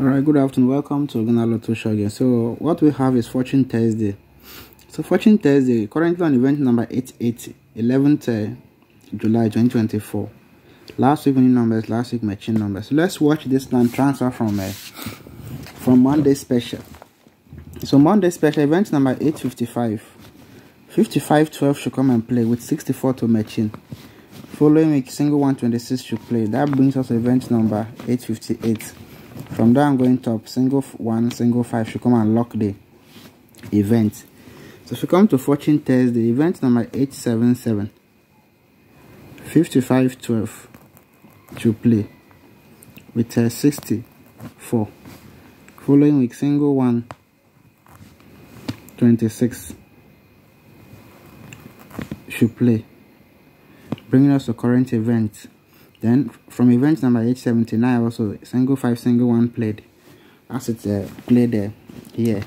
all right good afternoon. Welcome to Ghana Lotto show again so what we have is fortune thursday. So fortune thursday currently on event number 880 11th uh, july 2024 last week winning numbers last week matching numbers. So let's watch this land transfer from uh, from monday special. So monday special event number 855 55 12 should come and play with 64 to matching. Following week single 126 should play. That brings us event number 858 from there i'm going top single one single five. Should come and lock the event. So if you come to fortune test the event number 877 55 12 to play with a 64 following week single one 26 should play bringing us to current event then from event number 879 also single five single one played. As it's uh, played there here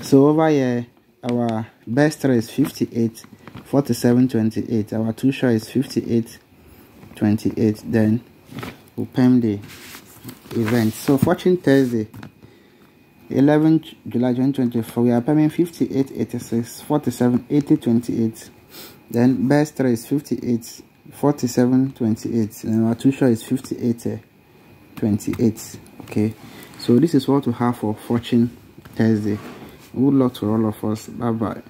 so over here our best is 58 47 28 our two shot is 58 28 then we'll pen the event. So fortune thursday 11 july 2024 we are paying 58 86 47 80 28 then best is 58 47 28 and two shot is 58 uh, 28 okay? So this is what we have for fortune thursday. Good luck to all of us. Bye bye